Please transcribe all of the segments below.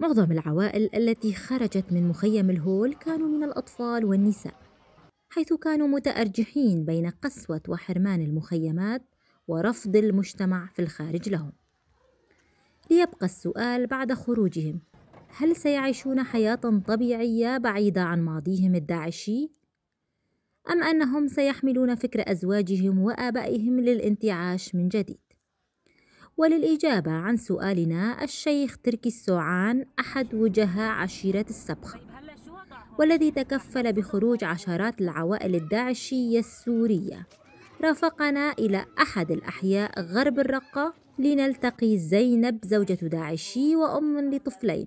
معظم العوائل التي خرجت من مخيم الهول كانوا من الأطفال والنساء حيث كانوا متأرجحين بين قسوة وحرمان المخيمات ورفض المجتمع في الخارج لهم ليبقى السؤال بعد خروجهم هل سيعيشون حياة طبيعية بعيدة عن ماضيهم الداعشي؟ أم أنهم سيحملون فكر أزواجهم وآبائهم للانتعاش من جديد؟ وللإجابة عن سؤالنا الشيخ تركي السوعان أحد وجهاء عشيرة السبخة والذي تكفل بخروج عشرات العوائل الداعشية السورية. رافقنا إلى أحد الأحياء غرب الرقة لنلتقي زينب زوجة داعشي وأم لطفلين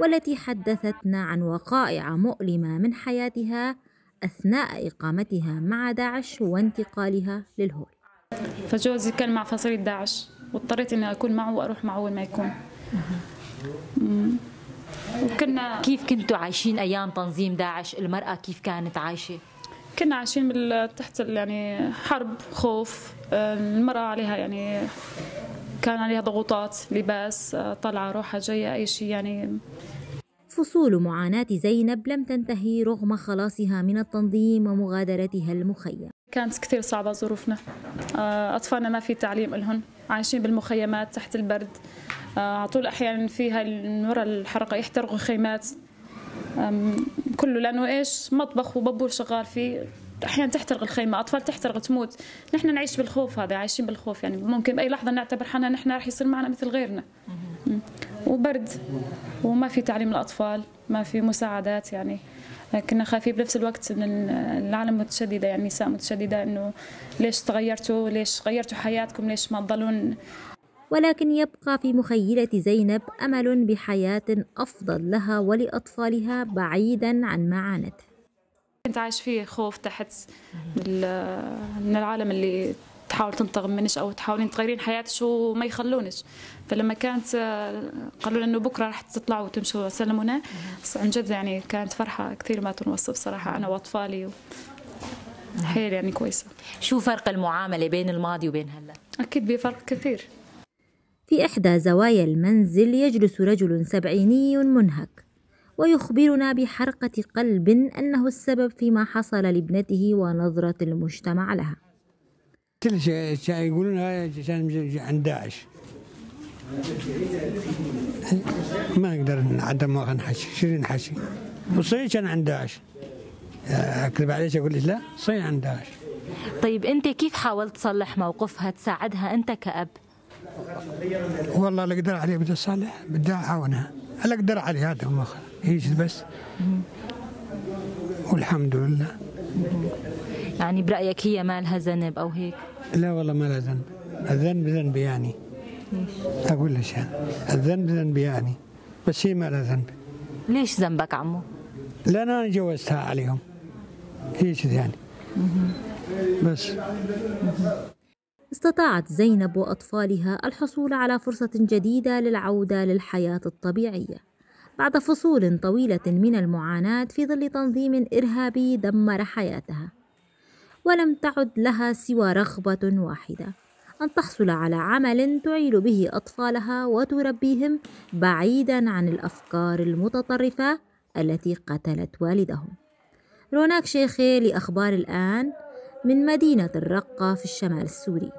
والتي حدثتنا عن وقائع مؤلمة من حياتها أثناء إقامتها مع داعش وانتقالها للهول. فجوزي كان مع فصيلة داعش واضطريت إني أكون معه وأروح معه وين ما يكون. وكنا كيف كنتوا عايشين أيام تنظيم داعش؟ المرأة كيف كانت عايشة؟ كنا عايشين بال... تحت يعني حرب خوف. المرأة عليها يعني كان عليها ضغوطات لباس طلعة روحها جاية أي شيء يعني. فصول معاناة زينب لم تنتهي رغم خلاصها من التنظيم ومغادرتها المخيم. كانت كثير صعبة ظروفنا. أطفالنا ما في تعليم لهم عايشين بالمخيمات تحت البرد. آه، على طول أحيانا فيها من وراء الحركه يحترقوا خيمات. كله لأنه إيش؟ مطبخ وبابور شغال فيه. أحيانا تحترق الخيمة أطفال تحترق تموت. نحن نعيش بالخوف هذا عايشين بالخوف يعني. ممكن بأي لحظة نعتبر حالنا نحن راح يصير معنا مثل غيرنا. وبرد. وما في تعليم الأطفال ما في مساعدات يعني. كنا خايفين بنفس الوقت من العالم متشددة يعني نساء متشددة إنه ليش تغيرتوا؟ ليش غيرتوا حياتكم؟ ليش ما تضلون؟ ولكن يبقى في مخيلة زينب أمل بحياة أفضل لها ولأطفالها بعيدا عن ما عانت كنت عايش فيه خوف تحت من العالم اللي تحاول تنتقم منش أو تحاولين تغيرين حياتك وما يخلونش. فلما كانت قالوا لنا إنه بكرة راح تطلعوا وتمشوا سلمونا عن جد يعني كانت فرحة كثير ما تنوصف صراحة. أنا وأطفالي و... حيل يعني كويسة. شو فرق المعاملة بين الماضي وبين هلا؟ أكيد بفرق كثير. في إحدى زوايا المنزل يجلس رجل سبعيني منهك ويخبرنا بحرقة قلب أنه السبب فيما حصل لابنته ونظرة المجتمع لها. كل شيء يقولون هاي كان عند داعش. ما نقدر نعدم ما نحشي. شو نحشي؟ وصي كان عند داعش. أكذب عليك أقول لك لا صي عند داعش. طيب أنت كيف حاولت تصلح موقفها تساعدها أنت كأب؟ والله اللي أقدر عليه بدي اصلح بدي اعاونها اللي أقدر عليه هذا هو هيك بس. والحمد لله. يعني برأيك هي ما لها ذنب أو هيك؟ لا والله ما لها ذنب الذنب ذنب يعني. أقول لك يعني الذنب ذنب يعني. بس هي ما لها ذنب. ليش ذنبك عمو؟ لأن أنا جوزتها عليهم. هيك يعني بس. استطاعت زينب وأطفالها الحصول على فرصة جديدة للعودة للحياة الطبيعية. بعد فصول طويلة من المعاناة في ظل تنظيم إرهابي دمر حياتها. ولم تعد لها سوى رغبة واحدة. أن تحصل على عمل تعيل به أطفالها وتربيهم بعيدا عن الأفكار المتطرفة التي قتلت والدهم. روناك شيخي لأخبار الآن من مدينة الرقة في الشمال السوري.